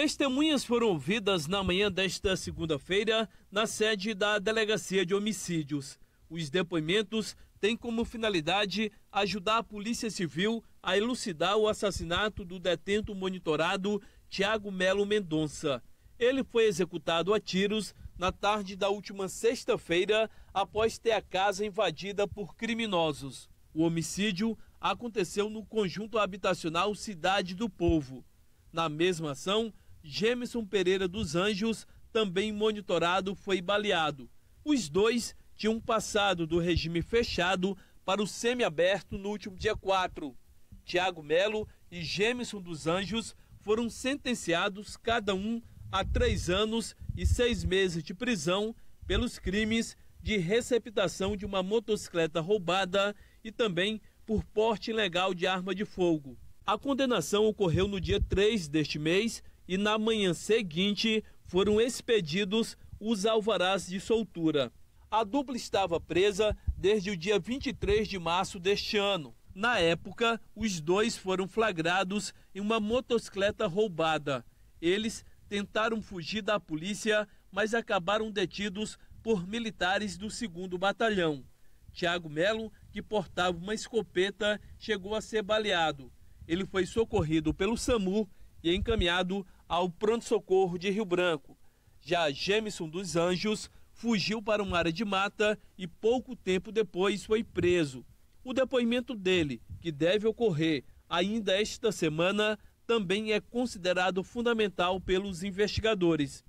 Testemunhas foram ouvidas na manhã desta segunda-feira na sede da Delegacia de Homicídios. Os depoimentos têm como finalidade ajudar a Polícia Civil a elucidar o assassinato do detento monitorado Tiago Melo Mendonça. Ele foi executado a tiros na tarde da última sexta-feira após ter a casa invadida por criminosos. O homicídio aconteceu no conjunto habitacional Cidade do Povo. Na mesma ação, Gemerson Pereira dos Anjos, também monitorado, foi baleado. Os dois tinham passado do regime fechado para o semiaberto no último dia 4. Tiago Melo e Gemerson dos Anjos foram sentenciados, cada um, a três anos e seis meses de prisão pelos crimes de receptação de uma motocicleta roubada e também por porte ilegal de arma de fogo. A condenação ocorreu no dia 3 deste mês e na manhã seguinte foram expedidos os alvarás de soltura. A dupla estava presa desde o dia 23 de março deste ano. Na época, os dois foram flagrados em uma motocicleta roubada. Eles tentaram fugir da polícia, mas acabaram detidos por militares do 2 Batalhão. Tiago Melo, que portava uma escopeta, chegou a ser baleado. Ele foi socorrido pelo SAMU e encaminhado ao pronto-socorro de Rio Branco. Já Gemison dos Anjos fugiu para uma área de mata e pouco tempo depois foi preso. O depoimento dele, que deve ocorrer ainda esta semana, também é considerado fundamental pelos investigadores.